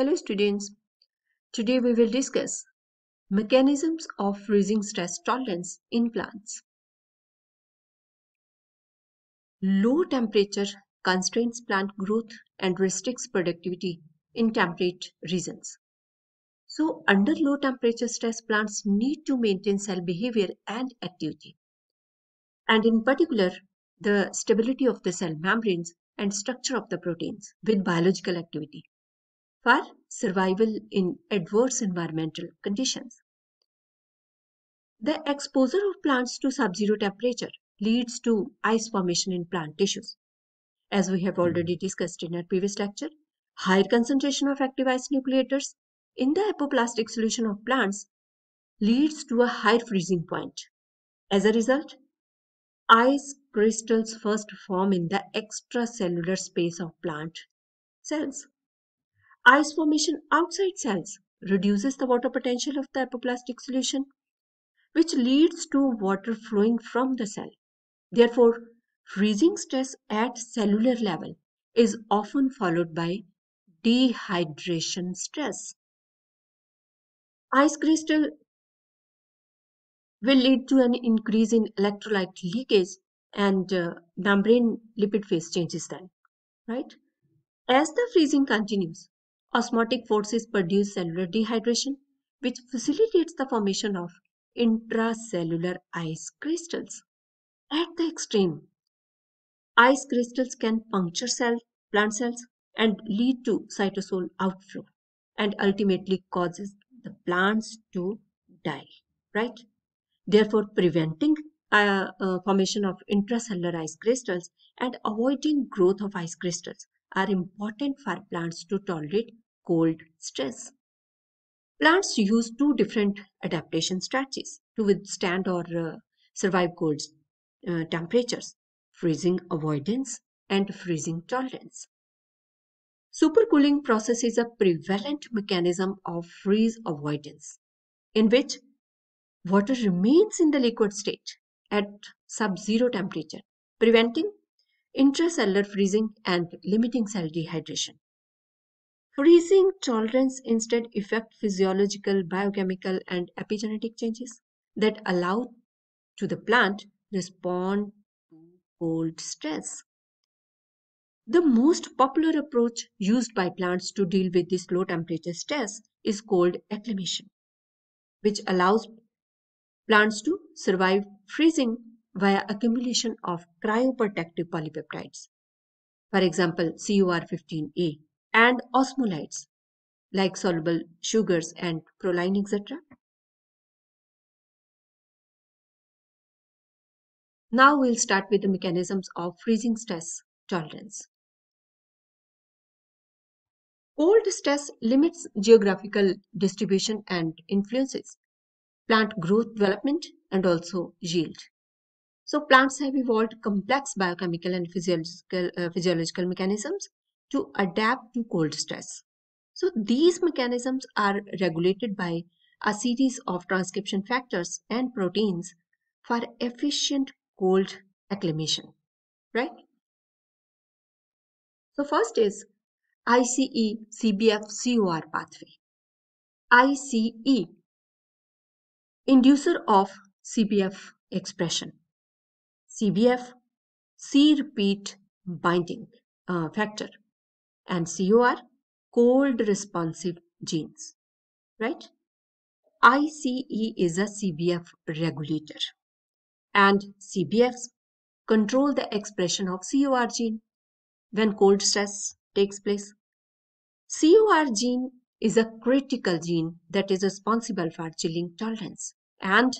Hello students, today we will discuss mechanisms of freezing stress tolerance in plants. Low temperature constrains plant growth and restricts productivity in temperate regions. So under low temperature stress plants need to maintain cell behavior and activity. And in particular, the stability of the cell membranes and structure of the proteins with biological activity for survival in adverse environmental conditions. The exposure of plants to sub-zero temperature leads to ice formation in plant tissues. As we have already hmm. discussed in our previous lecture, higher concentration of active ice nucleators in the apoplastic solution of plants leads to a higher freezing point. As a result, ice crystals first form in the extracellular space of plant cells. Ice formation outside cells reduces the water potential of the apoplastic solution, which leads to water flowing from the cell. Therefore, freezing stress at cellular level is often followed by dehydration stress. Ice crystal will lead to an increase in electrolyte leakage and uh, membrane lipid phase changes then, right? As the freezing continues, Osmotic forces produce cellular dehydration, which facilitates the formation of intracellular ice crystals. At the extreme, ice crystals can puncture cell, plant cells and lead to cytosol outflow and ultimately causes the plants to die, right? Therefore, preventing uh, uh, formation of intracellular ice crystals and avoiding growth of ice crystals are important for plants to tolerate cold stress. Plants use two different adaptation strategies to withstand or uh, survive cold uh, temperatures, freezing avoidance and freezing tolerance. Supercooling process is a prevalent mechanism of freeze avoidance in which water remains in the liquid state at sub-zero temperature, preventing intracellular freezing and limiting cell dehydration. Freezing tolerance instead effect physiological, biochemical, and epigenetic changes that allow to the plant respond to cold stress. The most popular approach used by plants to deal with this low temperature stress is cold acclimation, which allows plants to survive freezing via accumulation of cryoprotective polypeptides. For example, COR15A and osmolytes like soluble sugars and proline, etc. Now we'll start with the mechanisms of freezing stress tolerance. Cold stress limits geographical distribution and influences plant growth development and also yield. So plants have evolved complex biochemical and physiological, uh, physiological mechanisms to adapt to cold stress. So these mechanisms are regulated by a series of transcription factors and proteins for efficient cold acclimation, right? So first is ICE CBF COR pathway. ICE inducer of CBF expression. CBF C repeat binding uh, factor and COR cold responsive genes, right? ICE is a CBF regulator and CBFs control the expression of COR gene when cold stress takes place. COR gene is a critical gene that is responsible for chilling tolerance and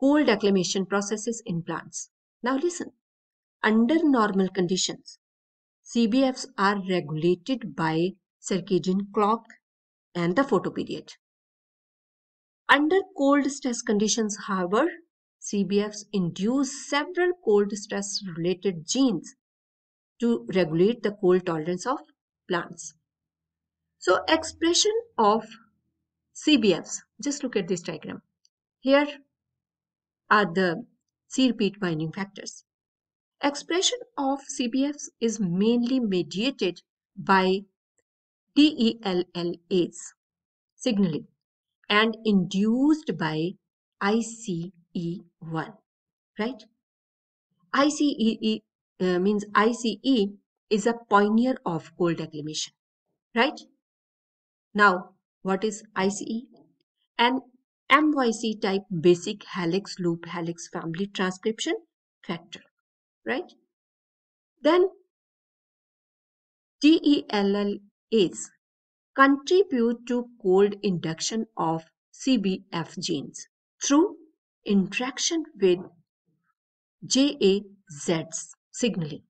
cold acclimation processes in plants. Now listen, under normal conditions, CBFs are regulated by circadian clock and the photoperiod. Under cold stress conditions, however, CBFs induce several cold stress related genes to regulate the cold tolerance of plants. So expression of CBFs, just look at this diagram. Here are the C-repeat binding factors. Expression of CBFs is mainly mediated by DELLAs signaling and induced by ICE1, right? ICE uh, means ICE is a pioneer of cold acclimation, right? Now, what is ICE? An MYC type basic helix loop helix family transcription factor, right? Then DELL is contribute to cold induction of CBF genes through interaction with JAZ signaling.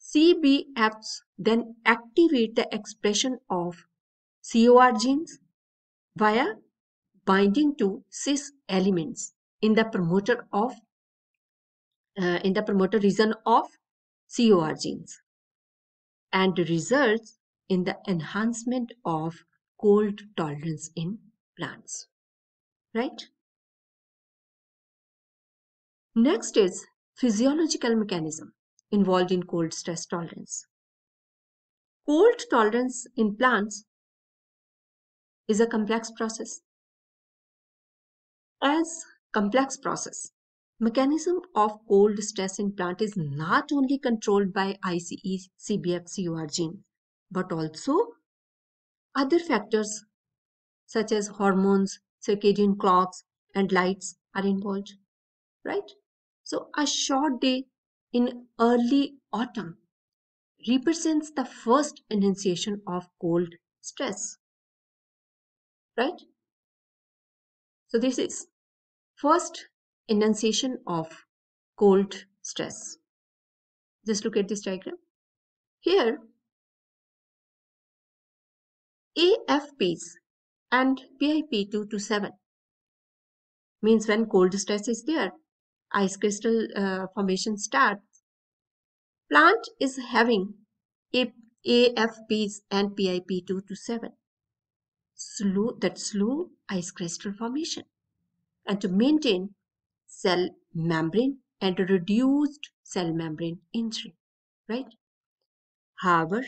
CBFs then activate the expression of COR genes via binding to cis elements in the promoter of uh, in the promoter region of COR genes. And results in the enhancement of cold tolerance in plants. Right? Next is physiological mechanism involved in cold stress tolerance. Cold tolerance in plants is a complex process. As complex process, mechanism of cold stress in plant is not only controlled by ICE CBF COR gene, but also other factors such as hormones, circadian clocks, and lights are involved, right? So a short day in early autumn represents the first initiation of cold stress right? So this is first enunciation of cold stress. Just look at this diagram. Here, AFPs and PIP2 to 7 means when cold stress is there, ice crystal uh, formation starts. Plant is having AFPs and PIP2 to 7 slow that slow ice crystal formation and to maintain cell membrane and reduced cell membrane injury right? However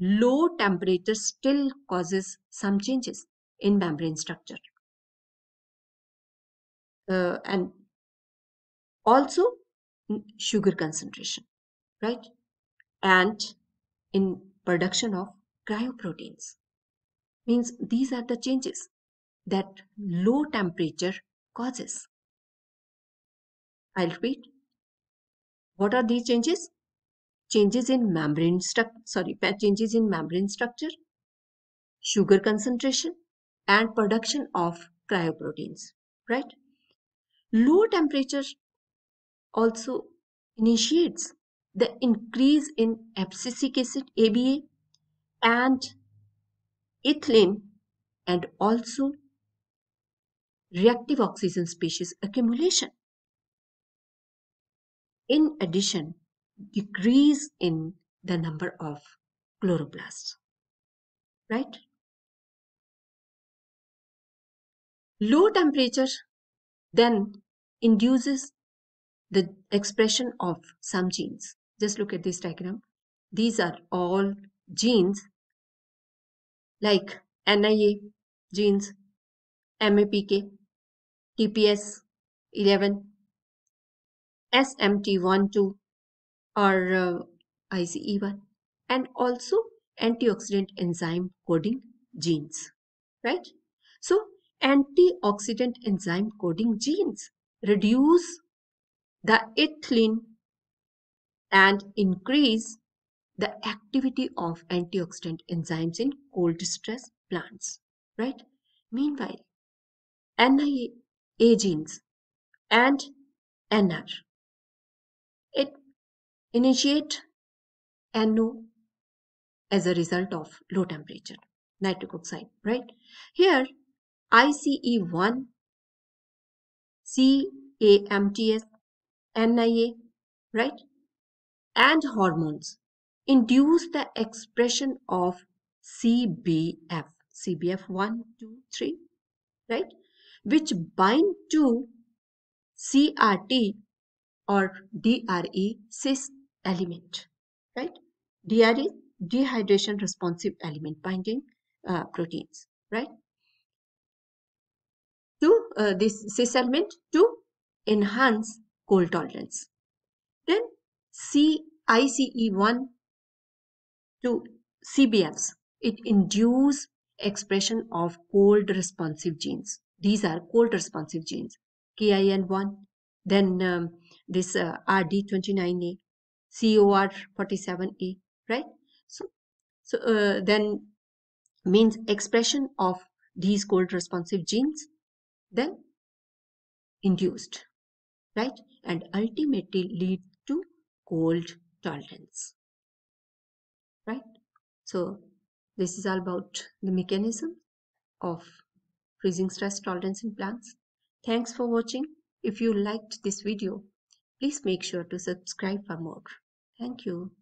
low temperature still causes some changes in membrane structure. Uh, and also sugar concentration right? And in production of cryoproteins. Means these are the changes that low temperature causes. I'll repeat. What are these changes? Changes in membrane structure, sorry, changes in membrane structure, sugar concentration, and production of cryoproteins, right? Low temperature also initiates the increase in abscisic acid, ABA, and ethylene and also reactive oxygen species accumulation. In addition, decrease in the number of chloroplasts. Right? Low temperature then induces the expression of some genes. Just look at this diagram. These are all genes like NIA genes, MAPK, TPS 11, SMT12 or uh, ICE1 and also antioxidant enzyme coding genes, right? So antioxidant enzyme coding genes reduce the ethylene and increase the activity of antioxidant enzymes in cold stress plants, right? Meanwhile, NIA genes and NR, it initiate NO as a result of low temperature, nitric oxide, right? Here, ICE1, CAMTS, NIA, right? And hormones induce the expression of CBF, CBF 1, 2, 3, right? Which bind to CRT or DRE cis element, right? DRE, dehydration responsive element binding uh, proteins, right? To uh, this cis element to enhance cold tolerance. Then CICE1 to CBFs, it induce expression of cold responsive genes. These are cold responsive genes. KIN1, then um, this uh, RD29A, COR47A, right? So, so uh, then means expression of these cold responsive genes, then induced, right? And ultimately lead to cold tolerance, right? So this is all about the mechanism of freezing stress tolerance in plants. Thanks for watching. If you liked this video, please make sure to subscribe for more. Thank you.